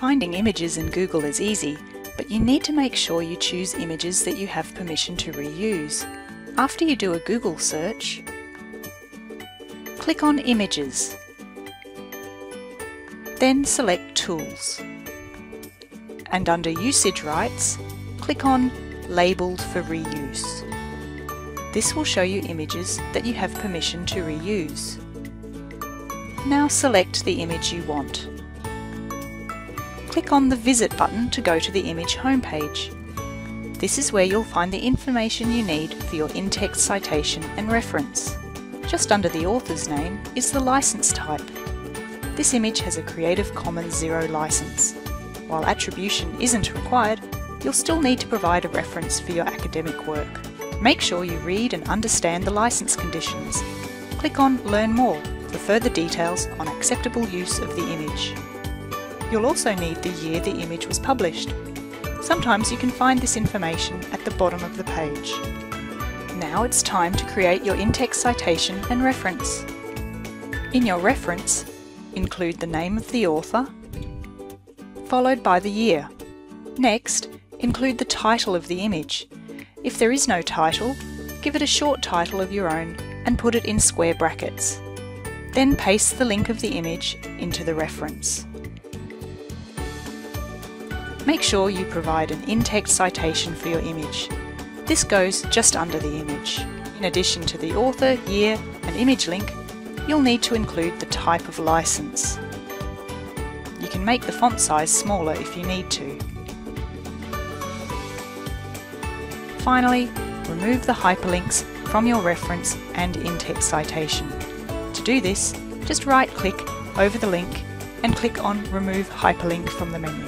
Finding images in Google is easy, but you need to make sure you choose images that you have permission to reuse. After you do a Google search, click on Images. Then select Tools. And under Usage Rights, click on Labelled for Reuse. This will show you images that you have permission to reuse. Now select the image you want. Click on the Visit button to go to the image homepage. This is where you'll find the information you need for your in-text citation and reference. Just under the author's name is the license type. This image has a Creative Commons Zero license. While attribution isn't required, you'll still need to provide a reference for your academic work. Make sure you read and understand the license conditions. Click on Learn More for further details on acceptable use of the image. You'll also need the year the image was published. Sometimes you can find this information at the bottom of the page. Now it's time to create your in-text citation and reference. In your reference, include the name of the author, followed by the year. Next, include the title of the image. If there is no title, give it a short title of your own and put it in square brackets. Then paste the link of the image into the reference. Make sure you provide an in-text citation for your image. This goes just under the image. In addition to the author, year and image link, you'll need to include the type of license. You can make the font size smaller if you need to. Finally, remove the hyperlinks from your reference and in-text citation. To do this, just right-click over the link and click on Remove Hyperlink from the menu.